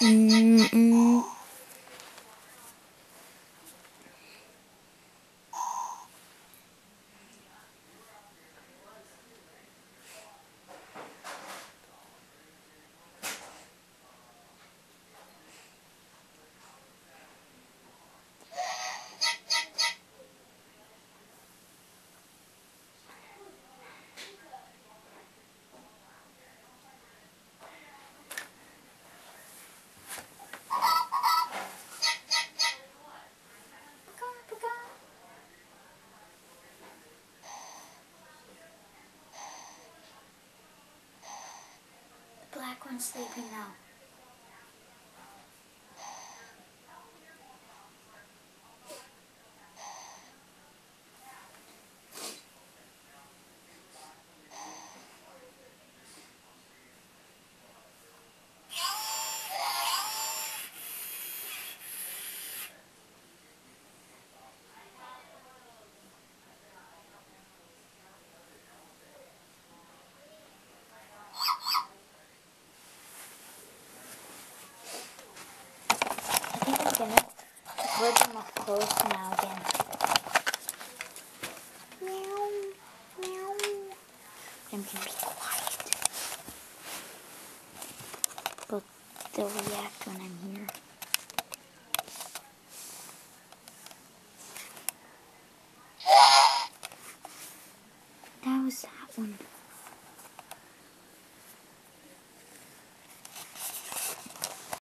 嗯嗯。One's sleeping now. put them up close now again. Meow, meow. I'm gonna be quiet. But they'll react when I'm here. That was that one.